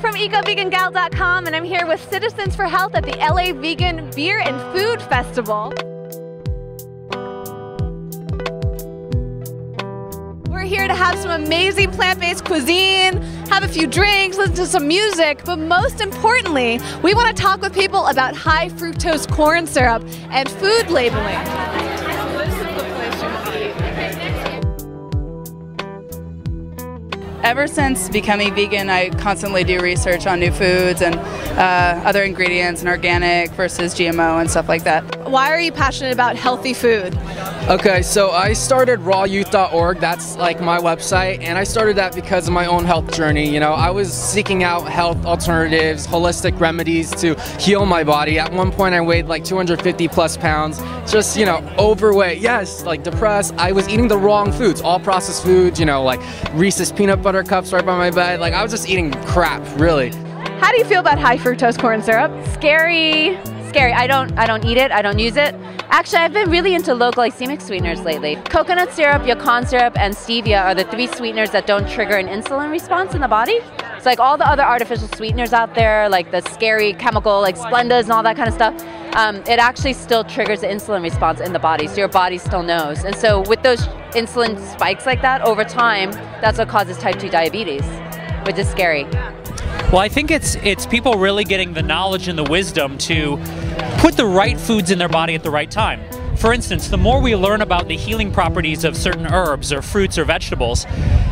From EcoVeganGal.com, and I'm here with Citizens for Health at the LA Vegan Beer and Food Festival. We're here to have some amazing plant based cuisine, have a few drinks, listen to some music, but most importantly, we want to talk with people about high fructose corn syrup and food labeling. Ever since becoming vegan, I constantly do research on new foods and uh, other ingredients and organic versus GMO and stuff like that. Why are you passionate about healthy food? Okay, so I started rawyouth.org. That's like my website, and I started that because of my own health journey. You know, I was seeking out health alternatives, holistic remedies to heal my body. At one point, I weighed like 250 plus pounds, just, you know, overweight. Yes, like depressed. I was eating the wrong foods, all processed foods, you know, like Reese's peanut butter cups right by my bed. Like, I was just eating crap, really. How do you feel about high fructose corn syrup? Scary, scary. I don't, I don't eat it. I don't use it. Actually, I've been really into low glycemic sweeteners lately. Coconut syrup, yacon syrup, and stevia are the three sweeteners that don't trigger an insulin response in the body. It's like all the other artificial sweeteners out there, like the scary chemical, like Splendas and all that kind of stuff. Um, it actually still triggers the insulin response in the body, so your body still knows. And so with those insulin spikes like that over time, that's what causes type 2 diabetes, which is scary. Well, I think it's it's people really getting the knowledge and the wisdom to put the right foods in their body at the right time. For instance, the more we learn about the healing properties of certain herbs or fruits or vegetables,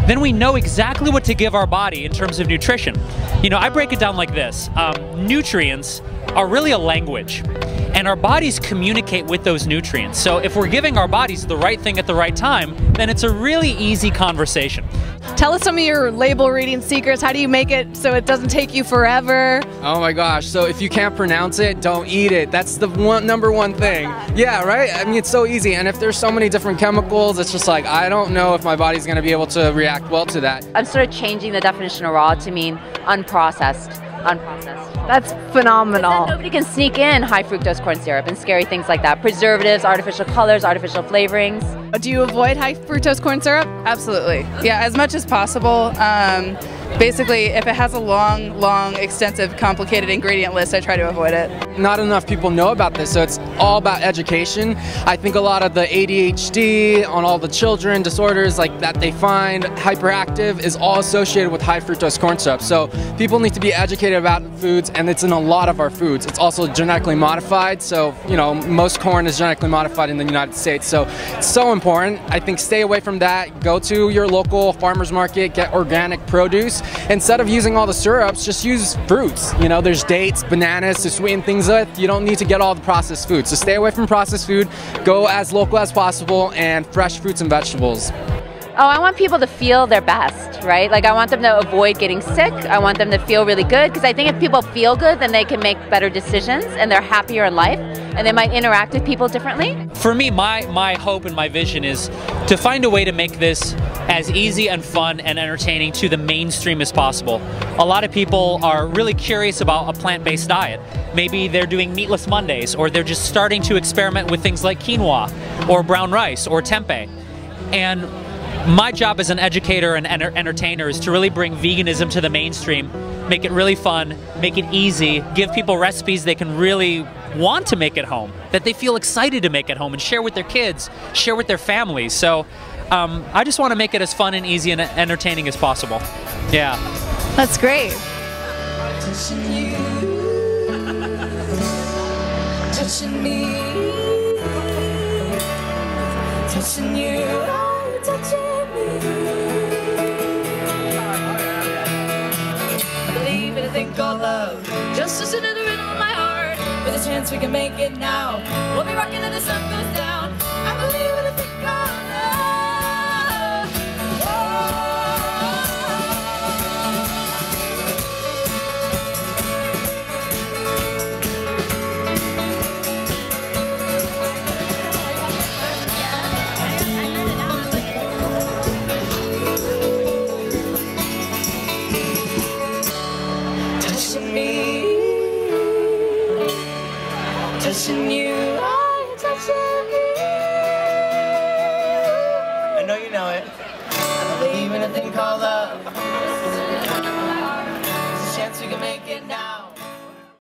then we know exactly what to give our body in terms of nutrition. You know, I break it down like this um, nutrients are really a language and our bodies communicate with those nutrients. So if we're giving our bodies the right thing at the right time, then it's a really easy conversation. Tell us some of your label reading secrets. How do you make it so it doesn't take you forever? Oh my gosh. So if you can't pronounce it, don't eat it. That's the one number one thing. Yeah, right? I mean, it's so easy. And if there's so many different chemicals, it's just like, I don't know if my body's going to be able to react well to that. I'm sort of changing the definition of raw to mean unprocessed. Unprocessed. That's phenomenal. Nobody can sneak in high fructose corn syrup and scary things like that. Preservatives, artificial colors, artificial flavorings. Do you avoid high fructose corn syrup? Absolutely. Yeah, as much as possible. Um, basically, if it has a long, long, extensive, complicated ingredient list, I try to avoid it. Not enough people know about this, so it's all about education. I think a lot of the ADHD on all the children disorders like that they find hyperactive is all associated with high fructose corn syrup. So people need to be educated about foods, and it's in a lot of our foods. It's also genetically modified, so you know most corn is genetically modified in the United States. So it's so important. I think stay away from that. Go to your local farmers market, get organic produce. Instead of using all the syrups, just use fruits. You know, there's dates, bananas to sweeten things with. You don't need to get all the processed food. So stay away from processed food. Go as local as possible and fresh fruits and vegetables. Oh, I want people to feel their best, right? Like I want them to avoid getting sick. I want them to feel really good because I think if people feel good, then they can make better decisions and they're happier in life and they might interact with people differently. For me, my my hope and my vision is to find a way to make this as easy and fun and entertaining to the mainstream as possible. A lot of people are really curious about a plant-based diet. Maybe they're doing meatless Mondays or they're just starting to experiment with things like quinoa or brown rice or tempeh. And my job as an educator and enter entertainer is to really bring veganism to the mainstream, make it really fun, make it easy, give people recipes they can really want to make at home, that they feel excited to make at home and share with their kids, share with their families. So um, I just want to make it as fun and easy and entertaining as possible. Yeah. That's great. Touching you, touching me, touching you, oh, touching me. I believe in a thing called love, just as another rhythm in my heart. With a chance we can make it now. We'll be rocking till the sun goes down. million.